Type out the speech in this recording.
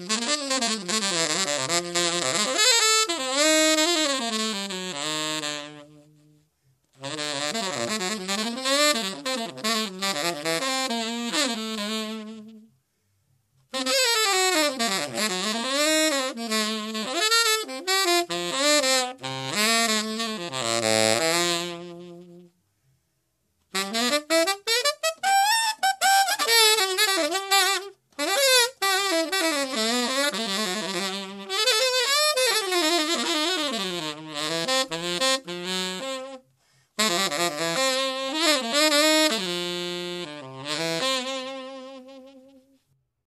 ¡Gracias!